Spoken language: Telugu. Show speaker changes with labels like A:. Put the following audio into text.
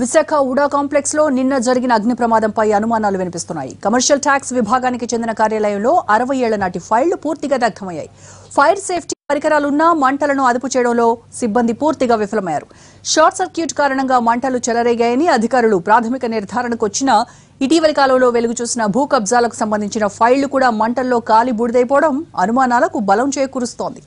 A: విశాఖ ఉడా కాంప్లెక్స్లో నిన్న జరిగిన అగ్ని ప్రమాదంపై అనుమానాలు వినిపిస్తున్నాయి. కమర్షియల్ ట్యాక్స్ విభాగానికి చెందిన కార్యాలయంలో అరవై ఏళ్ళ నాటి ఫైళ్ళు పూర్తిగా దగ్ధమయ్యాయి. ఫైర్ సేఫ్టీ పరికరాలున్నా మంటలను అదుపు చేయడంలో సిబ్బంది పూర్తిగా విఫలమయ్యారు. షార్ట్ సర్క్యూట్ కారణంగా మంటలు చెలరేగాయని అధికారులు ప్రాథమిక నిర్ధారణకు వచ్చినా ఇటీవలి కాలంలో వెలుగు చూసిన భూ కబ్జాలకు సంబంధించిన ఫైళ్ళు కూడా మంటల్లో కాలి బూడిదైపోవడం అనుమానాలకు బలం చేకూరుస్తోంది.